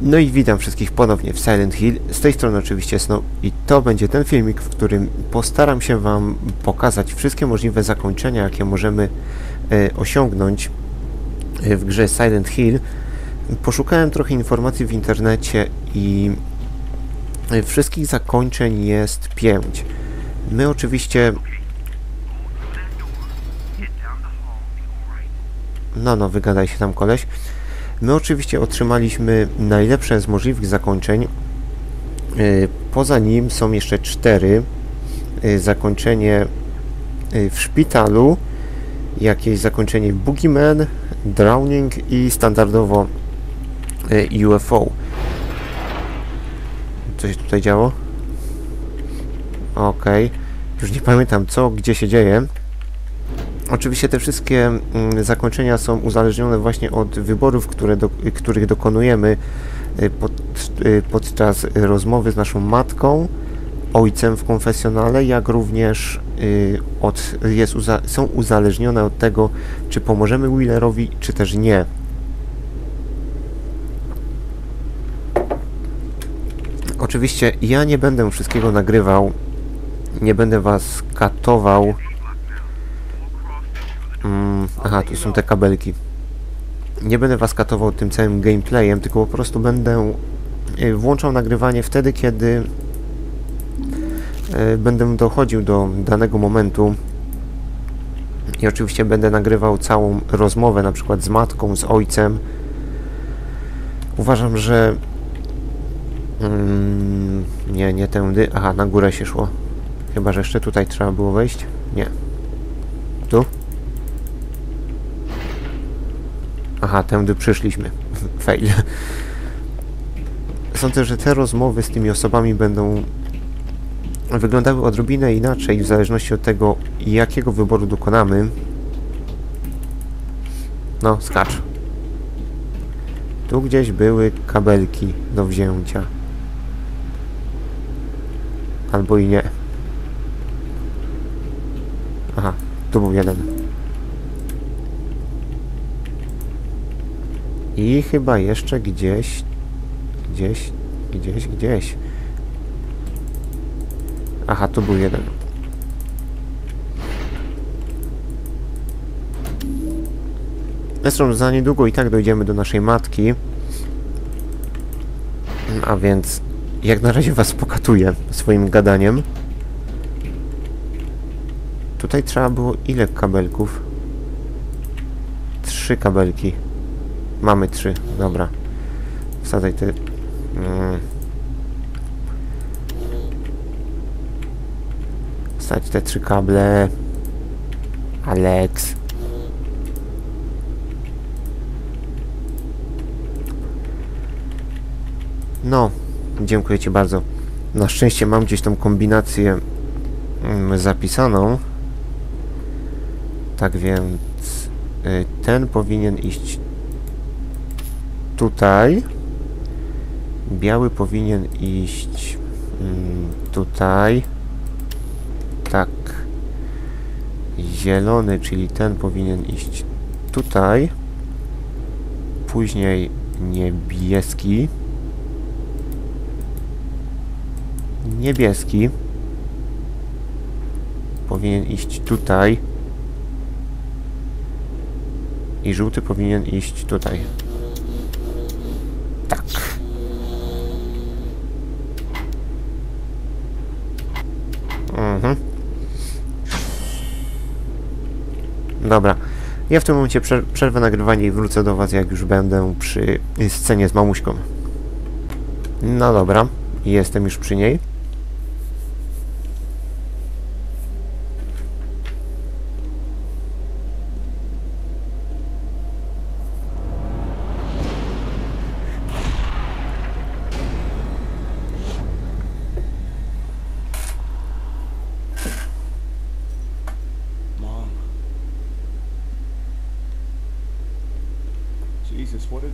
No i witam wszystkich ponownie w Silent Hill. Z tej strony oczywiście Snow i to będzie ten filmik, w którym postaram się Wam pokazać wszystkie możliwe zakończenia, jakie możemy e, osiągnąć e, w grze Silent Hill. Poszukałem trochę informacji w internecie i e, wszystkich zakończeń jest pięć. My oczywiście... No, no, wygadaj się tam koleś. My oczywiście otrzymaliśmy najlepsze z możliwych zakończeń. Y, Poza nim są jeszcze cztery. Y, Zakończenie y, w szpitalu, jakieś zakończenie w Boogeyman, Drowning i standardowo UFO. Co się tutaj działo? Okej. Już nie pamiętam co, gdzie się dzieje. Oczywiście te wszystkie mm, zakończenia są uzależnione właśnie od wyborów, które do, których dokonujemy y, pod, y, podczas rozmowy z naszą matką, ojcem w konfesjonale, jak również y, od, jest są uzależnione od tego, czy pomożemy Wheelerowi, czy też nie. Oczywiście ja nie będę wszystkiego nagrywał, nie będę was katował. Aha, tu są te kabelki. Nie będę was katował tym całym gameplayem, tylko po prostu będę y, włączał nagrywanie wtedy, kiedy y, będę dochodził do danego momentu. I oczywiście będę nagrywał całą rozmowę, na przykład z matką, z ojcem. Uważam, że mm, nie, nie tędy. Aha, na górę się szło. Chyba, że jeszcze tutaj trzeba było wejść. Nie. Tu? Aha, tędy przyszliśmy. Fail. Sądzę, że te rozmowy z tymi osobami będą wyglądały odrobinę inaczej w zależności od tego, jakiego wyboru dokonamy. No, skacz. Tu gdzieś były kabelki do wzięcia. Albo i nie. Aha, tu był jeden. I chyba jeszcze gdzieś, gdzieś, gdzieś, gdzieś. Aha, tu był jeden. Zresztą za niedługo i tak dojdziemy do naszej matki. A więc jak na razie was pokatuję swoim gadaniem. Tutaj trzeba było ile kabelków? Trzy kabelki. Mamy trzy, dobra. Wsadzaj te... Mm. Wsadź te trzy kable. Alex. No, dziękuję Ci bardzo. Na szczęście mam gdzieś tą kombinację mm, zapisaną. Tak więc y, ten powinien iść tutaj. Biały powinien iść mm, tutaj. Tak. Zielony, czyli ten powinien iść tutaj. Później niebieski. Niebieski powinien iść tutaj. I żółty powinien iść tutaj. Dobra. Ja w tym momencie przer przerwę nagrywanie i wrócę do Was, jak już będę przy scenie z mamuśką. No dobra. Jestem już przy niej.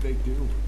They do?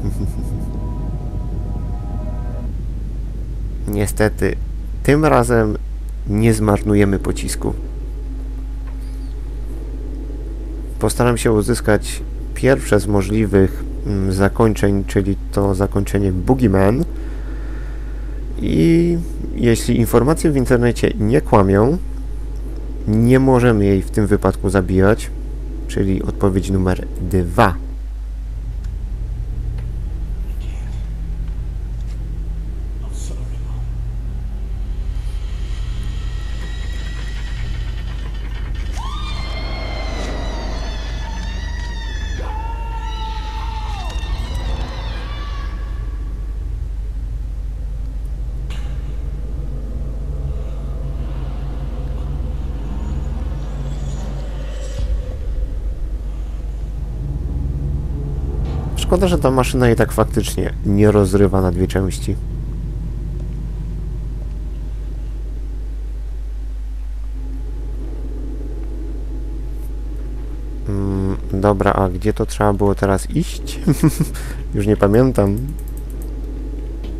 Niestety, tym razem nie zmarnujemy pocisku. Postaram się uzyskać pierwsze z możliwych mm, zakończeń, czyli to zakończenie Boogeyman. I jeśli informacje w internecie nie kłamią, nie możemy jej w tym wypadku zabijać, czyli odpowiedź numer 2. Szkoda, że ta maszyna i tak faktycznie nie rozrywa na dwie części. Mm, dobra, a gdzie to trzeba było teraz iść? Już nie pamiętam.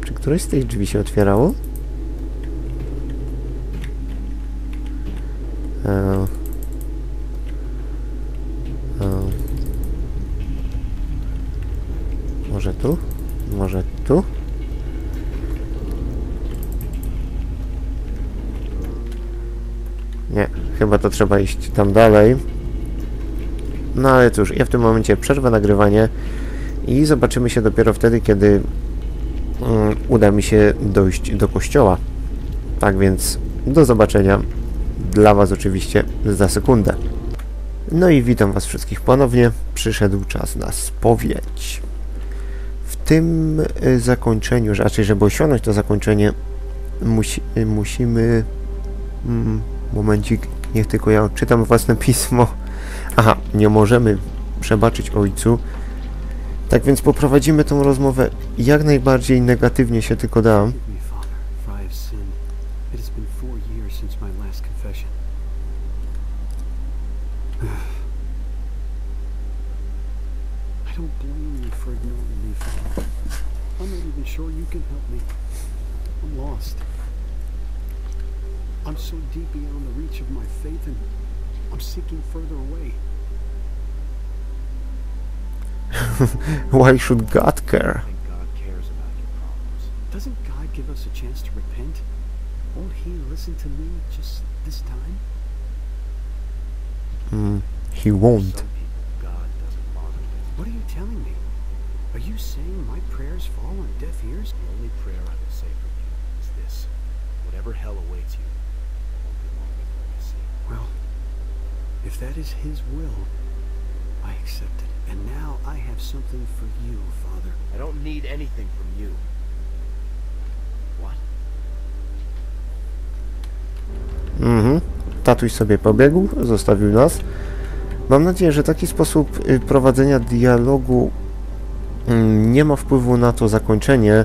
Czy któreś z tych drzwi się otwierało? E, e, może tu? Może tu? Nie, chyba trzeba iść tam dalej. No ale cóż, ja w tym momencie przerwę nagrywanie i zobaczymy się dopiero wtedy, kiedy mm, uda mi się dojść do kościoła. Tak więc do zobaczenia. Dla Was oczywiście za sekundę. No i witam Was wszystkich ponownie. Przyszedł czas na spowiedź. W tym y, zakończeniu, raczej żeby osiągnąć to zakończenie, musi, musimy... Mm, momencik, niech tylko ja odczytam własne pismo. Aha, nie możemy przebaczyć ojcu. Tak więc poprowadzimy tą rozmowę jak najbardziej negatywnie się tylko da. Lost. I'm so deep beyond the reach of my faith, and I'm sinking further away. Why should God care? God cares about your problems. Doesn't God give us a chance to repent? Won't He listen to me just this time? Mm, he won't. People God doesn't bother with. What are you telling me? Are you saying my prayers fall on deaf ears? The only prayer I will say from you is this. Whatever hell awaits you, that is His will, I accept it. And now I have something for you, Father. I don't need anything from you. What? Mhm. Tatuś sobie pobiegł, zostawił nas. Mam nadzieję, że taki sposób y, prowadzenia dialogu mm, nie ma wpływu na to zakończenie,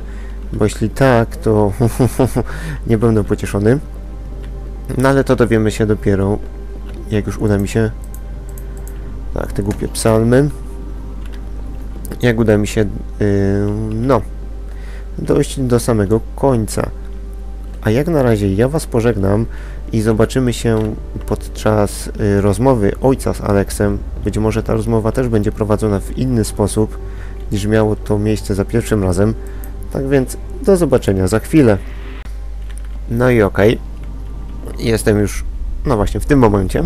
bo jeśli tak, to nie będę pocieszony. No ale to dowiemy się dopiero, jak już uda mi się. Tak, te głupie psalmy. Jak uda mi się, y, no, dojść do samego końca. A jak na razie ja Was pożegnam i zobaczymy się podczas y, rozmowy ojca z Aleksem. Być może ta rozmowa też będzie prowadzona w inny sposób niż miało to miejsce za pierwszym razem. Tak więc do zobaczenia za chwilę. No i okej. Jestem już, no właśnie, w tym momencie.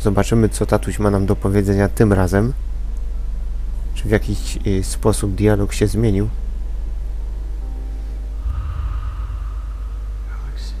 Zobaczymy, co tatuś ma nam do powiedzenia tym razem. Czy w jakiś y, sposób dialog się zmienił. Alex?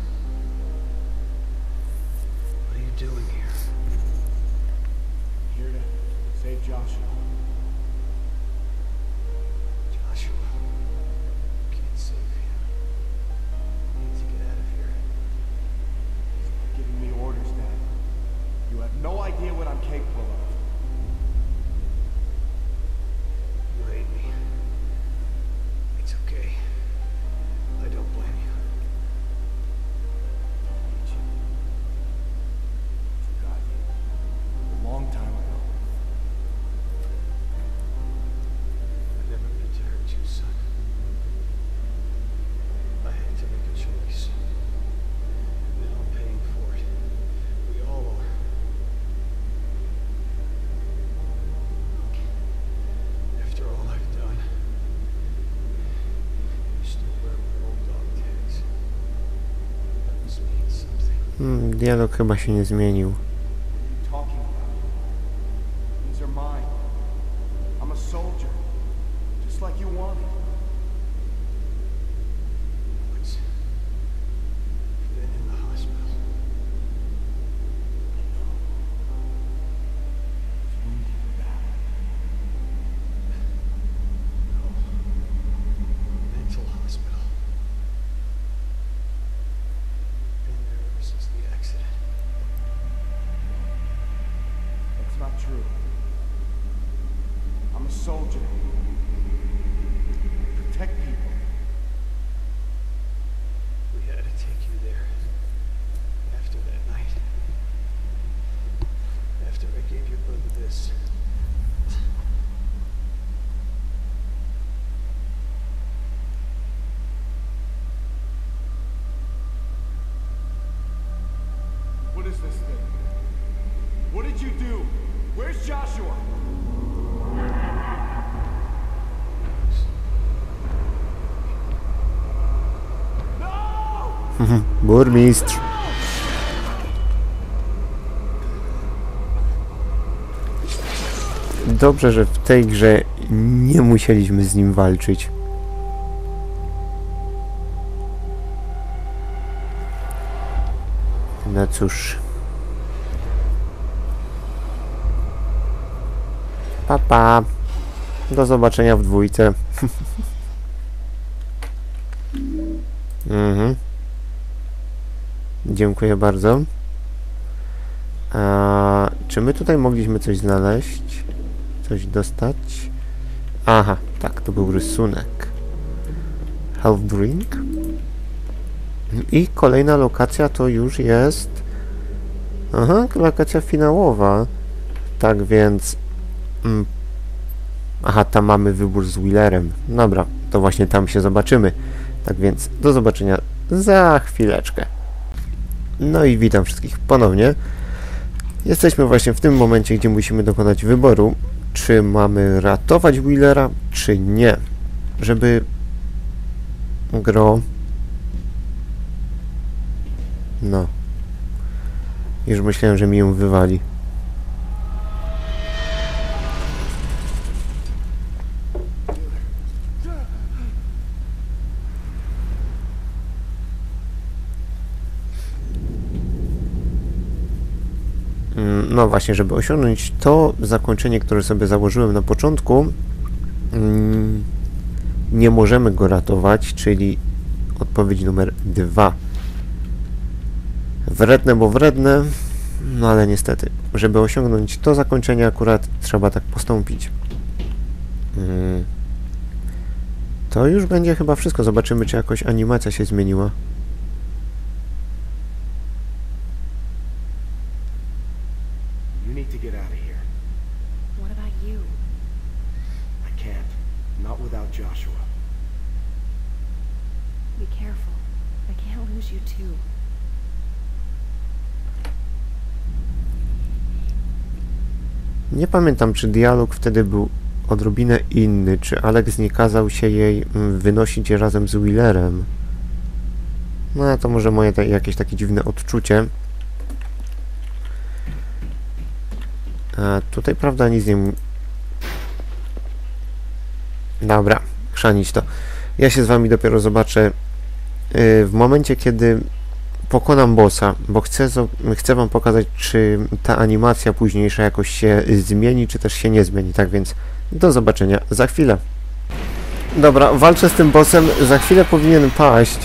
Dialog chyba się nie zmienił. Soldier. Burmistrz. Dobrze, że w tej grze nie musieliśmy z nim walczyć. No cóż. Papa. Do zobaczenia w dwójce. mhm. Dziękuję bardzo. A, czy my tutaj mogliśmy coś znaleźć? Coś dostać? Aha, tak, to był rysunek. Health drink. I kolejna lokacja to już jest... Aha, lokacja finałowa. Tak więc... Mm, aha, tam mamy wybór z Wheelerem. Dobra, to właśnie tam się zobaczymy. Tak więc do zobaczenia za chwileczkę. No i witam wszystkich ponownie. Jesteśmy właśnie w tym momencie, gdzie musimy dokonać wyboru, czy mamy ratować Wheelera, czy nie. Żeby gro... No. Już myślałem, że mi ją wywali. No właśnie, żeby osiągnąć to zakończenie, które sobie założyłem na początku, mm, nie możemy go ratować, czyli odpowiedź numer dwa. Wredne, bo wredne, no ale niestety, żeby osiągnąć to zakończenie akurat trzeba tak postąpić. Mm. To już będzie chyba wszystko. Zobaczymy, czy jakoś animacja się zmieniła. You need to get out of here. What about you? I can't. Not without Joshua. Be careful. I can't lose you too. Nie pamiętam, czy dialog wtedy był odrobinę inny, czy Alex nie kazał się jej mm, wynosić razem z Wheelerem. No, to może moje ta, jakieś takie dziwne odczucie. A tutaj, prawda, nic nie... Dobra, chrzanić to. Ja się z wami dopiero zobaczę yy, w momencie, kiedy pokonam bossa, bo chcę, chcę wam pokazać, czy ta animacja późniejsza jakoś się zmieni, czy też się nie zmieni. Tak więc do zobaczenia za chwilę. Dobra, walczę z tym bossem, za chwilę powinien paść.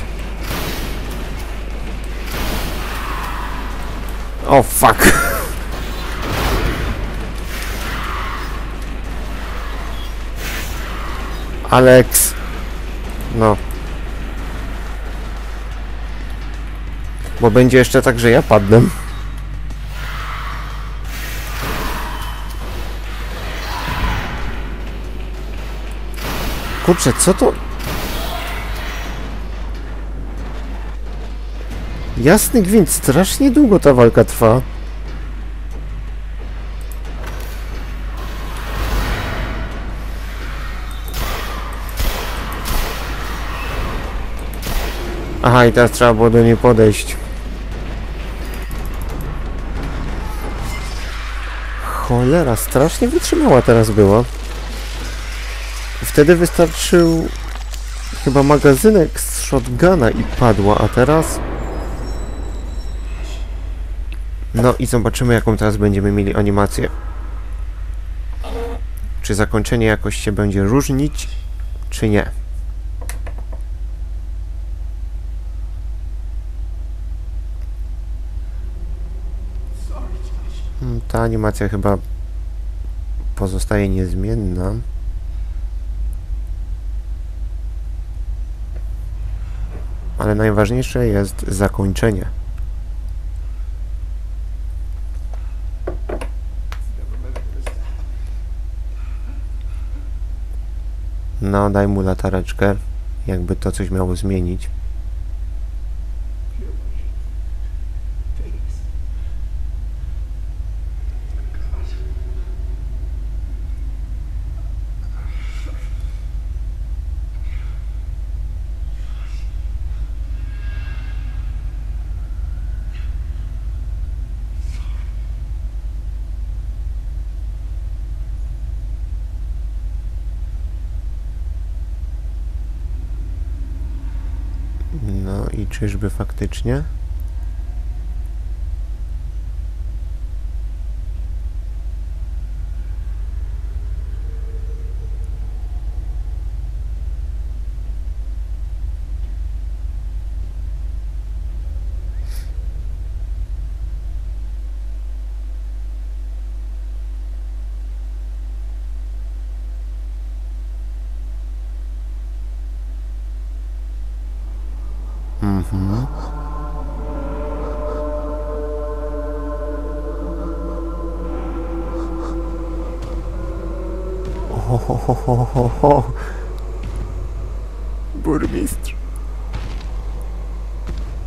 O fuck. Alex. No. Bo będzie jeszcze tak, że ja padnę. Kurczę, co to? Jasny gwint, strasznie długo ta walka trwa. Aha, i teraz trzeba było do niej podejść. Cholera, strasznie wytrzymała teraz była. Wtedy wystarczył chyba magazynek z shotguna i padła, a teraz... No i zobaczymy, jaką teraz będziemy mieli animację. Czy zakończenie jakoś się będzie różnić, czy nie. Ta animacja chyba pozostaje niezmienna. Ale najważniejsze jest zakończenie. No, daj mu latareczkę, jakby to coś miało zmienić. No i czyżby faktycznie? Mhm. Ho, ho, ho. Burmistrz.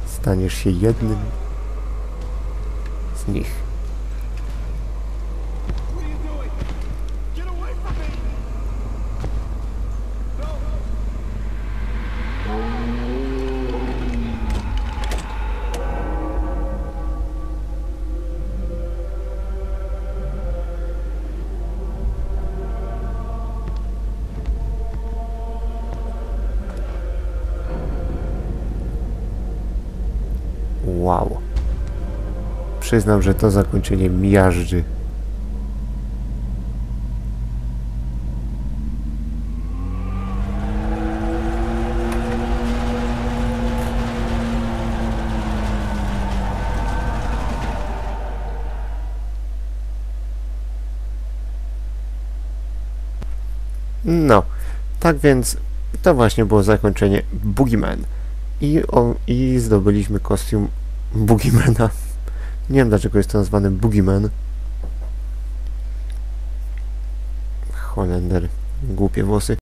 Staniesz się jednym z nich. Przyznam, że to zakończenie miażdży. No, tak więc to właśnie było zakończenie Boogeyman. I, o, I zdobyliśmy kostium Boogiemana. Nie wiem dlaczego jest to nazwane Boogeyman. Holender. Głupie włosy.